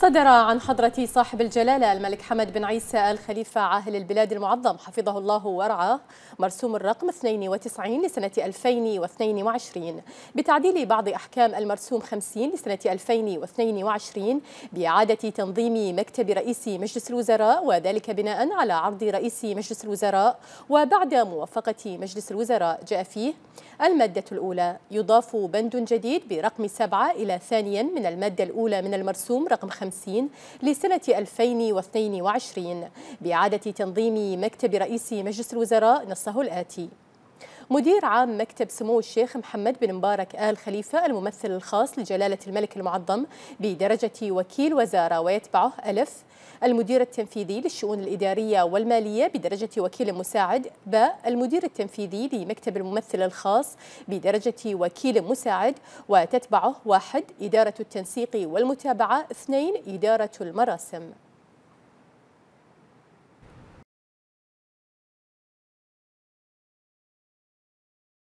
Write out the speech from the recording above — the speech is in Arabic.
صدر عن حضرة صاحب الجلالة الملك حمد بن عيسى الخليفة عاهل البلاد المعظم حفظه الله ورعاه مرسوم الرقم 92 لسنة 2022 بتعديل بعض أحكام المرسوم 50 لسنة 2022 بإعادة تنظيم مكتب رئيس مجلس الوزراء وذلك بناء على عرض رئيس مجلس الوزراء وبعد موافقة مجلس الوزراء جاء فيه المادة الأولى. يضاف بند جديد برقم 7 إلى ثانيا من المادة الأولى من المرسوم رقم 50 لسنة 2022 بإعادة تنظيم مكتب رئيس مجلس الوزراء نصه الآتي. مدير عام مكتب سمو الشيخ محمد بن مبارك آل خليفة الممثل الخاص لجلالة الملك المعظم بدرجة وكيل وزارة ويتبعه ألف المدير التنفيذي للشؤون الإدارية والمالية بدرجة وكيل مساعد باء المدير التنفيذي لمكتب الممثل الخاص بدرجة وكيل مساعد وتتبعه واحد إدارة التنسيق والمتابعة اثنين إدارة المراسم.